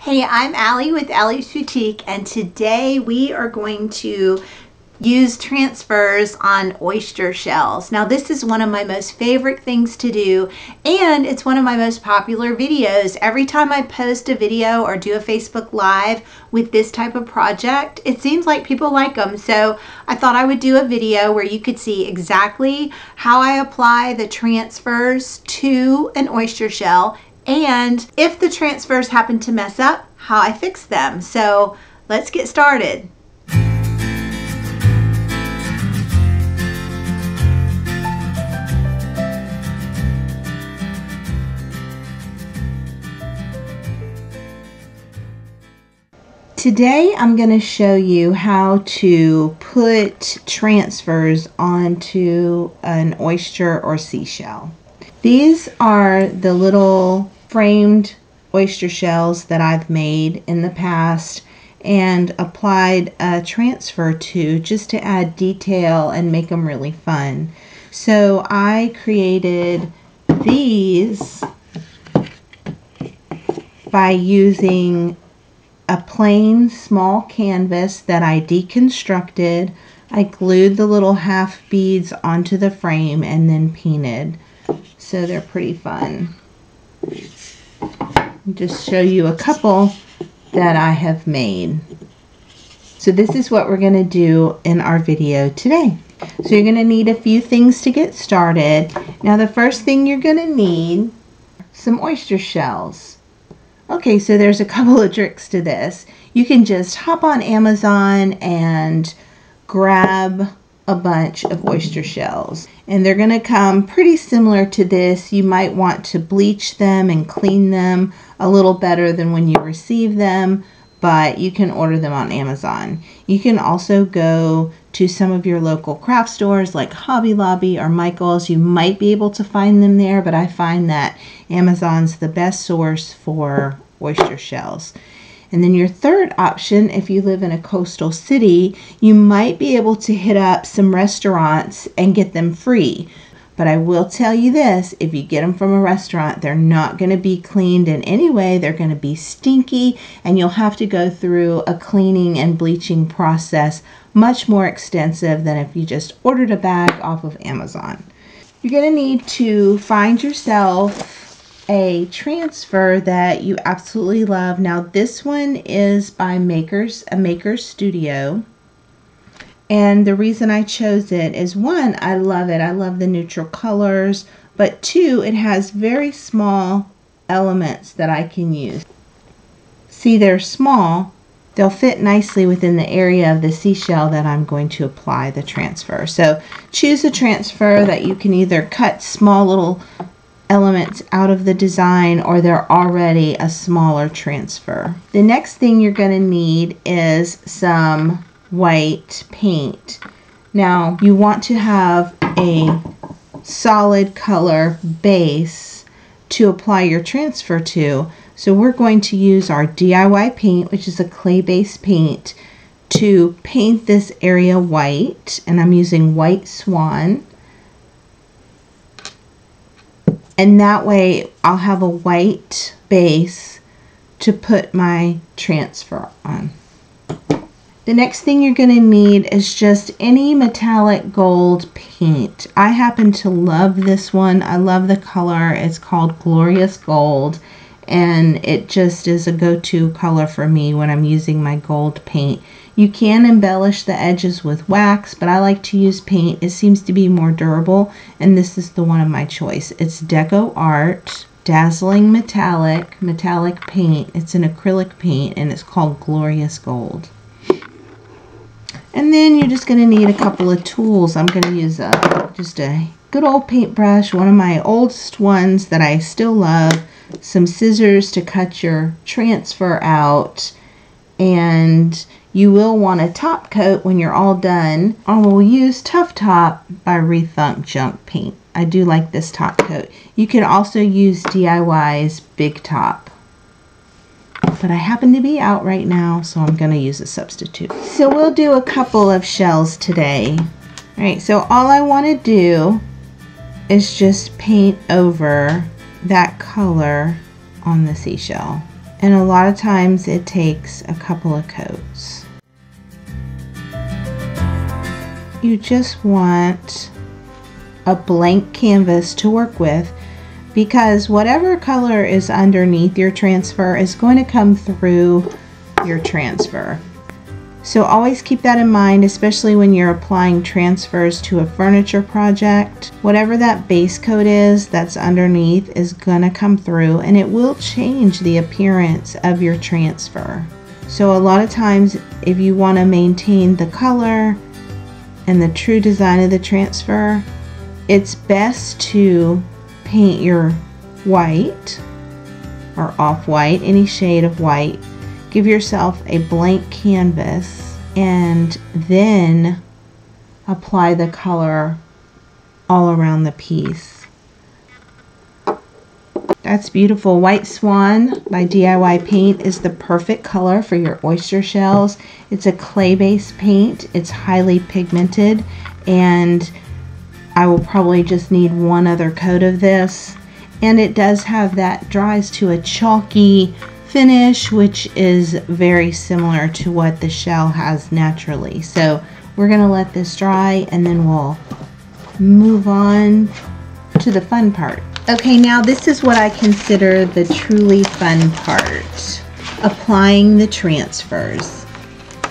Hey, I'm Allie with Allie's Boutique, and today we are going to use transfers on oyster shells. Now this is one of my most favorite things to do and it's one of my most popular videos. Every time I post a video or do a Facebook Live with this type of project, it seems like people like them. So I thought I would do a video where you could see exactly how I apply the transfers to an oyster shell and if the transfers happen to mess up, how I fix them. So let's get started. Today I'm going to show you how to put transfers onto an oyster or seashell. These are the little framed oyster shells that I've made in the past and applied a transfer to just to add detail and make them really fun. So I created these by using a plain small canvas that I deconstructed. I glued the little half beads onto the frame and then painted. So they're pretty fun. Just show you a couple that I have made. So this is what we're going to do in our video today. So you're going to need a few things to get started. Now the first thing you're going to need some oyster shells. Okay, so there's a couple of tricks to this. You can just hop on Amazon and grab a bunch of oyster shells and they're going to come pretty similar to this. You might want to bleach them and clean them a little better than when you receive them, but you can order them on Amazon. You can also go to some of your local craft stores like Hobby Lobby or Michael's. You might be able to find them there, but I find that Amazon's the best source for oyster shells. And then your third option, if you live in a coastal city, you might be able to hit up some restaurants and get them free. But I will tell you this if you get them from a restaurant, they're not going to be cleaned in any way. They're going to be stinky, and you'll have to go through a cleaning and bleaching process much more extensive than if you just ordered a bag off of Amazon. You're going to need to find yourself a transfer that you absolutely love. Now, this one is by Makers, a Maker's Studio. And the reason I chose it is one, I love it. I love the neutral colors. But two, it has very small elements that I can use. See, they're small. They'll fit nicely within the area of the seashell that I'm going to apply the transfer. So choose a transfer that you can either cut small little elements out of the design or they're already a smaller transfer. The next thing you're going to need is some white paint. Now you want to have a solid color base to apply your transfer to. So we're going to use our DIY paint, which is a clay-based paint, to paint this area white. And I'm using White Swan. And that way I'll have a white base to put my transfer on. The next thing you're going to need is just any metallic gold paint. I happen to love this one. I love the color. It's called Glorious Gold and it just is a go-to color for me when I'm using my gold paint. You can embellish the edges with wax, but I like to use paint. It seems to be more durable, and this is the one of my choice. It's DecoArt Dazzling Metallic, metallic paint. It's an acrylic paint, and it's called Glorious Gold. Then you're just going to need a couple of tools. I'm going to use a, just a good old paintbrush, one of my oldest ones that I still love, some scissors to cut your transfer out, and you will want a top coat when you're all done. I will use Tuff Top by Rethunk Junk Paint. I do like this top coat. You can also use DIY's Big Top. But I happen to be out right now, so I'm going to use a substitute. So we'll do a couple of shells today. All right, so all I want to do is just paint over that color on the seashell. And a lot of times it takes a couple of coats. You just want a blank canvas to work with because whatever color is underneath your transfer is going to come through your transfer. So always keep that in mind, especially when you're applying transfers to a furniture project. Whatever that base coat is that's underneath is gonna come through and it will change the appearance of your transfer. So a lot of times if you wanna maintain the color and the true design of the transfer, it's best to paint your white or off-white, any shade of white, give yourself a blank canvas and then apply the color all around the piece. That's beautiful. White Swan by DIY Paint is the perfect color for your oyster shells. It's a clay-based paint. It's highly pigmented and I will probably just need one other coat of this. And it does have that dries to a chalky finish, which is very similar to what the shell has naturally. So we're to let this dry and then we'll move on to the fun part. Okay, now this is what I consider the truly fun part. Applying the transfers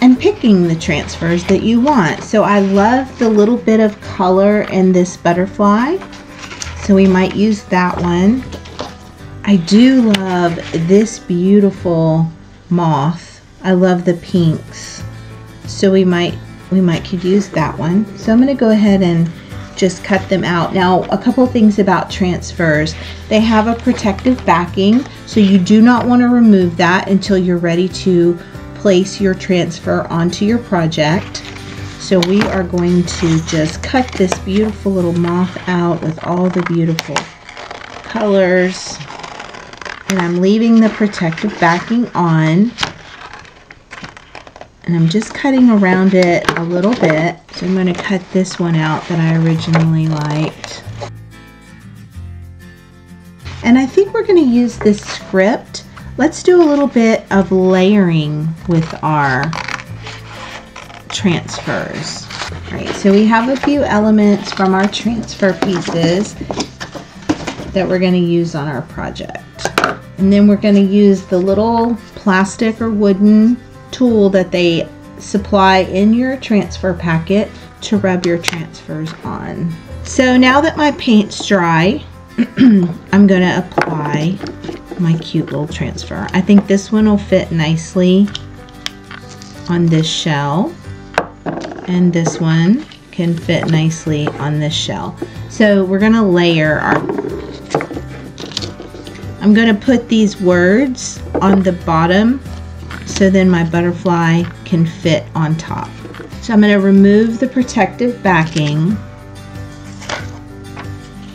and picking the transfers that you want. So I love the little bit of color in this butterfly. So we might use that one. I do love this beautiful moth. I love the pinks. So we might we might could use that one. So I'm going to go ahead and just cut them out. Now, a couple things about transfers. They have a protective backing, so you do not want to remove that until you're ready to place your transfer onto your project. So we are going to just cut this beautiful little moth out with all the beautiful colors. And I'm leaving the protective backing on. And I'm just cutting around it a little bit. So I'm going to cut this one out that I originally liked. And I think we're going to use this script let's do a little bit of layering with our transfers all right so we have a few elements from our transfer pieces that we're going to use on our project and then we're going to use the little plastic or wooden tool that they supply in your transfer packet to rub your transfers on. So now that my paint's dry, I'm going to apply my cute little transfer. I think this one will fit nicely on this shell and this one can fit nicely on this shell. So we're going to layer our I'm going to put these words on the bottom so then my butterfly can fit on top. So I'm going to remove the protective backing.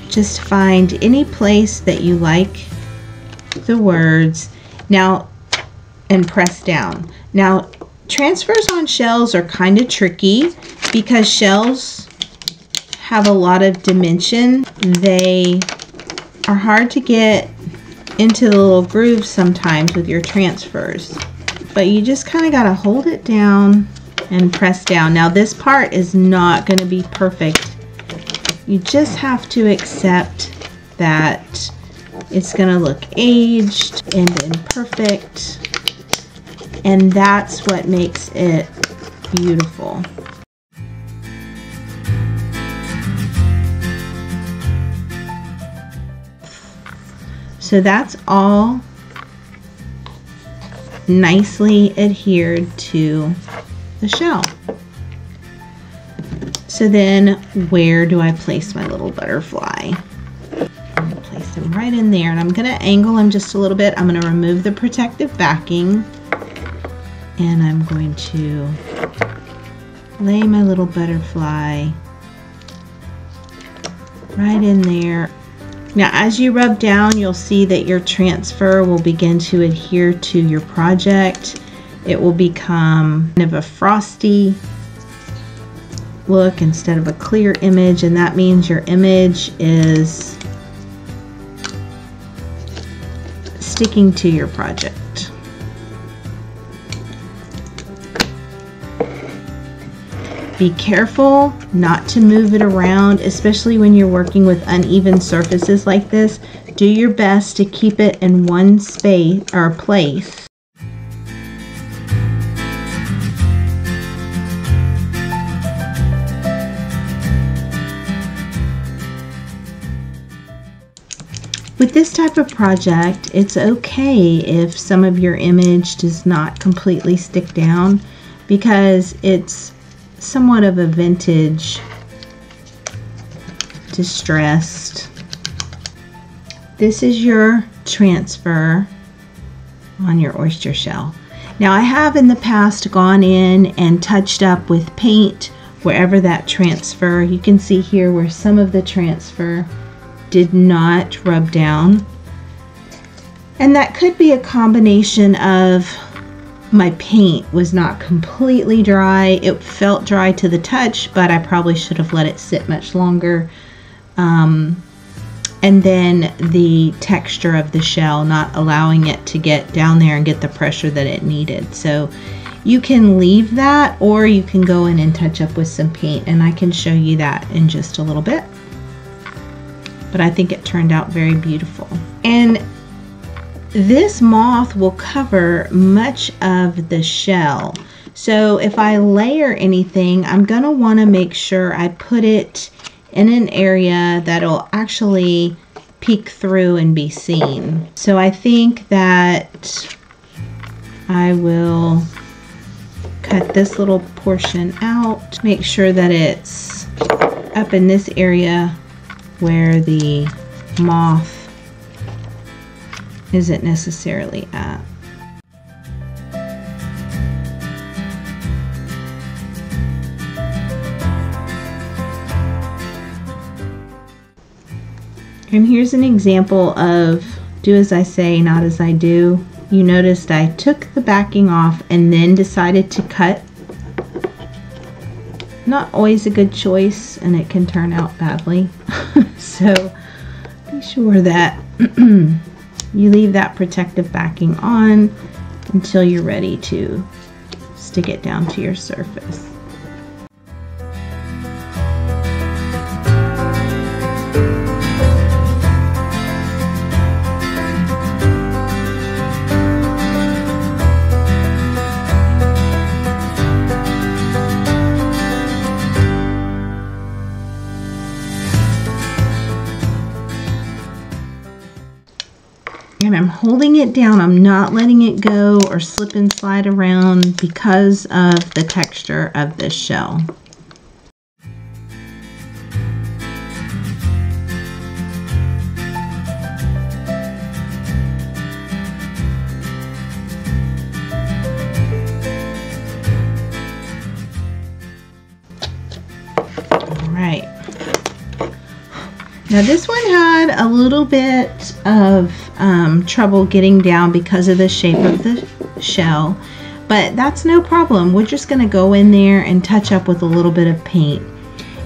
Just find any place that you like the words. Now, and press down. Now, transfers on shells are kind of tricky because shells have a lot of dimension. They are hard to get into the little grooves sometimes with your transfers. But you just kind of got to hold it down and press down. Now this part is not going to be perfect. You just have to accept that it's to look aged and imperfect. And that's what makes it beautiful. So that's all nicely adhered to the shell. So then where do I place my little butterfly? Right in there and I'm gonna angle them just a little bit. I'm gonna remove the protective backing and I'm going to lay my little butterfly right in there now as you rub down, you'll see that your transfer will begin to adhere to your project. It will become kind of a frosty look instead of a clear image and that means your image is sticking to your project. Be careful not to move it around, especially when you're working with uneven surfaces like this. Do your best to keep it in one space or place With this type of project, it's okay if some of your image does not completely stick down because it's somewhat of a vintage, distressed. This is your transfer on your oyster shell. Now I have in the past gone in and touched up with paint wherever that transfer, you can see here where some of the transfer did not rub down. And that could be a combination of my paint was not completely dry. It felt dry to the touch, but I probably should have let it sit much longer. Um, and then the texture of the shell, not allowing it to get down there and get the pressure that it needed. So you can leave that or you can go in and touch up with some paint and I can show you that in just a little bit but I think it turned out very beautiful. And this moth will cover much of the shell. So if I layer anything, I'm going to want to make sure I put it in an area that'll actually peek through and be seen. So I think that I will cut this little portion out, make sure that it's up in this area where the moth isn't necessarily at. And here's an example of do as I say, not as I do. You noticed I took the backing off and then decided to cut not always a good choice and it can turn out badly. so be sure that you leave that protective backing on until you're ready to stick it down to your surface. And I'm holding it down. I'm not letting it go or slip and slide around because of the texture of this shell. Now this one had a little bit of um, trouble getting down because of the shape of the shell, but that's no problem. We're just going to go in there and touch up with a little bit of paint.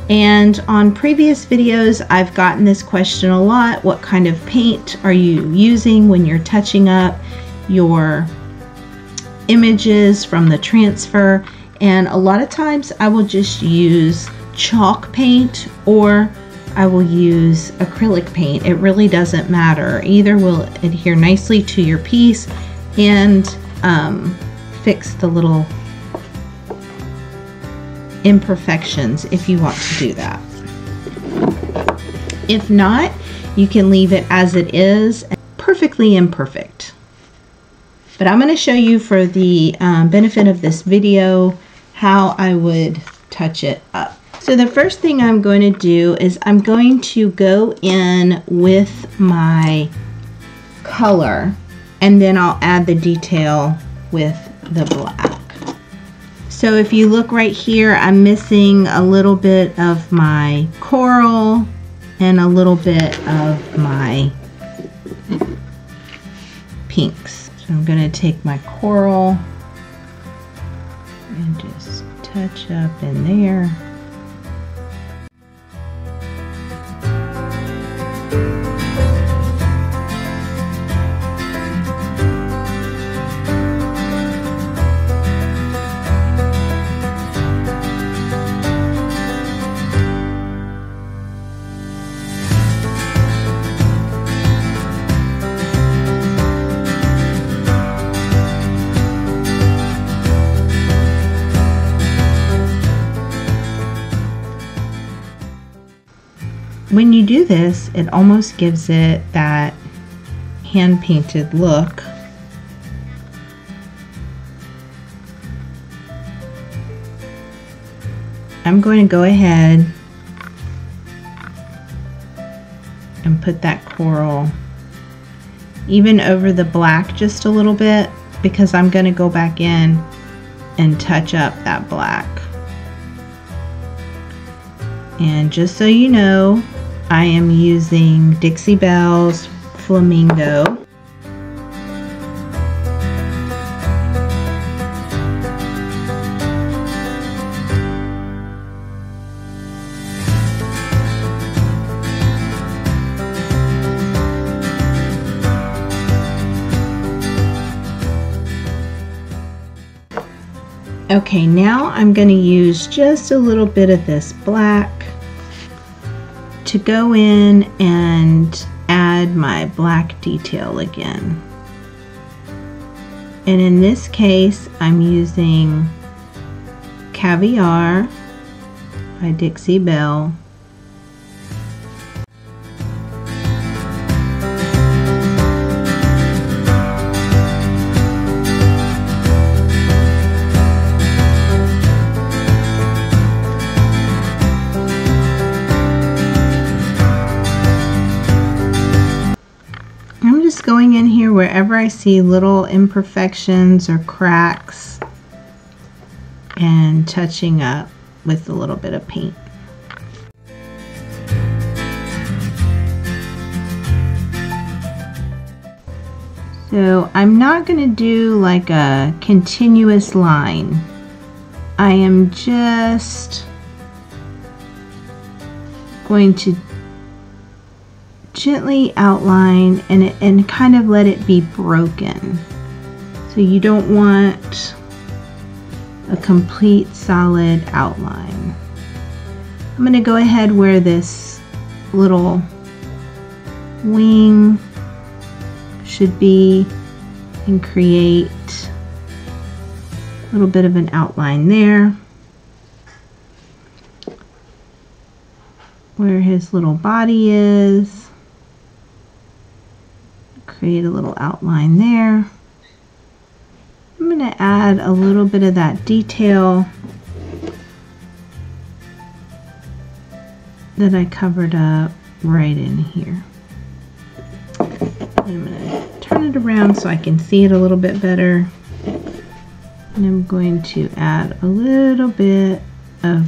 And on previous videos, I've gotten this question a lot. What kind of paint are you using when you're touching up your images from the transfer? And a lot of times I will just use chalk paint or I will use acrylic paint. It really doesn't matter. Either will adhere nicely to your piece and um, fix the little imperfections if you want to do that. If not, you can leave it as it is, perfectly imperfect. But I'm going to show you for the um, benefit of this video how I would touch it up. So the first thing I'm going to do is I'm going to go in with my color and then I'll add the detail with the black. So if you look right here, I'm missing a little bit of my coral and a little bit of my pinks. So I'm going to take my coral and just touch up in there. When you do this, it almost gives it that hand painted look. I'm going to go ahead and put that coral even over the black just a little bit because I'm going to go back in and touch up that black. And just so you know, I am using Dixie Belle's Flamingo. Okay, now I'm going to use just a little bit of this black to go in and add my black detail again. And in this case, I'm using Caviar by Dixie Belle wherever I see little imperfections or cracks and touching up with a little bit of paint. So I'm not going to do like a continuous line. I am just going to gently outline and, it, and kind of let it be broken. So you don't want a complete solid outline. I'm going to go ahead where this little wing should be and create a little bit of an outline there. Where his little body is create a little outline there. I'm going to add a little bit of that detail that I covered up right in here. I'm going to turn it around so I can see it a little bit better. And I'm going to add a little bit of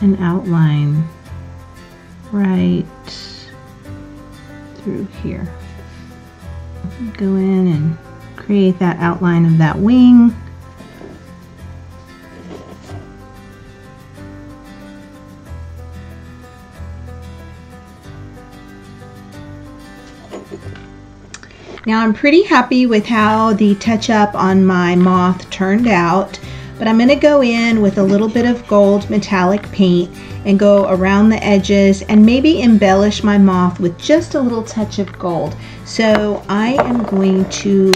an outline right through here. Go in and create that outline of that wing. Now I'm pretty happy with how the touch up on my moth turned out, but I'm going to go in with a little bit of gold metallic paint and go around the edges and maybe embellish my moth with just a little touch of gold. So I am going to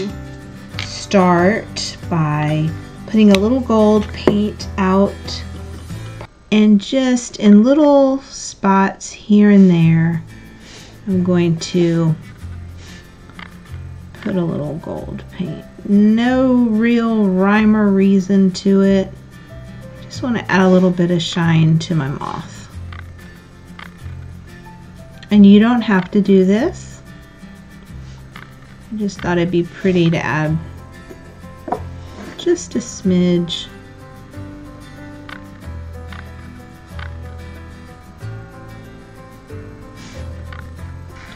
start by putting a little gold paint out and just in little spots here and there I'm going to put a little gold paint. No real rhyme or reason to it just want to add a little bit of shine to my moth. And you don't have to do this. I just thought it'd be pretty to add just a smidge.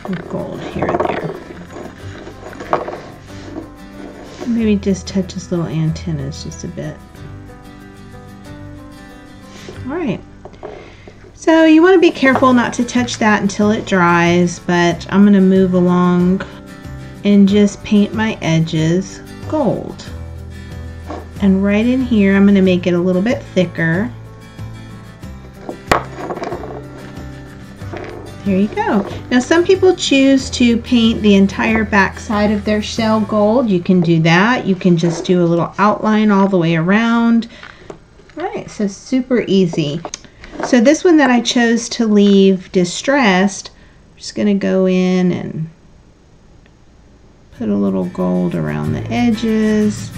of gold here and there. Maybe just touch his little antennas just a bit. So you want to be careful not to touch that until it dries, but I'm going to move along and just paint my edges gold. And right in here, I'm going to make it a little bit thicker. There you go. Now some people choose to paint the entire back side of their shell gold. You can do that. You can just do a little outline all the way around. All right, so super easy. So this one that I chose to leave distressed, I'm just going to go in and put a little gold around the edges.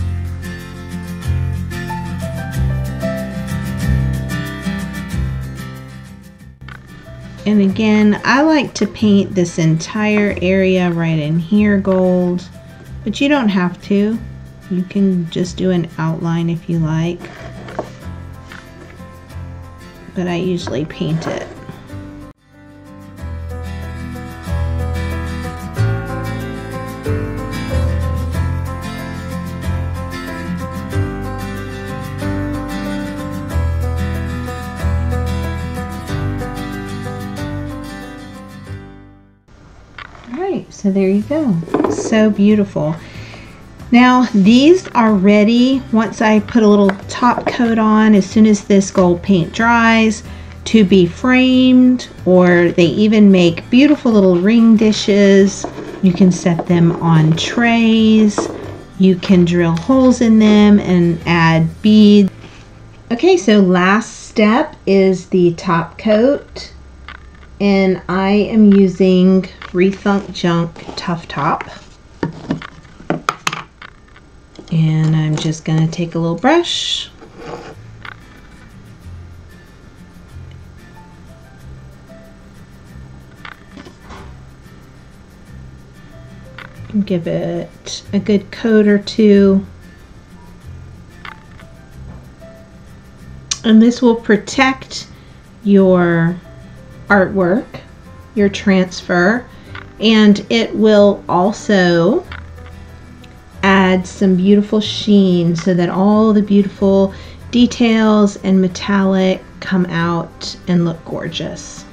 And again, I like to paint this entire area right in here gold, but you don't have to. You can just do an outline if you like. But I usually paint it. Alright, so there you go. So beautiful. Now these are ready once I put a little top coat on as soon as this gold paint dries to be framed or they even make beautiful little ring dishes. You can set them on trays. You can drill holes in them and add beads. Okay, so last step is the top coat and I am using Rethunk Junk Tuff Top. And I'm just going to take a little brush. Give it a good coat or two. And this will protect your artwork, your transfer, and it will also add some beautiful sheen so that all the beautiful details and metallic come out and look gorgeous.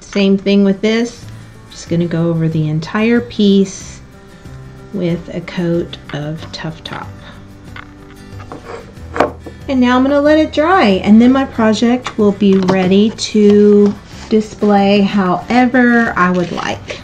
Same thing with this. Just to go over the entire piece with a coat of Tuff Top. And now I'm to let it dry and then my project will be ready to display however I would like.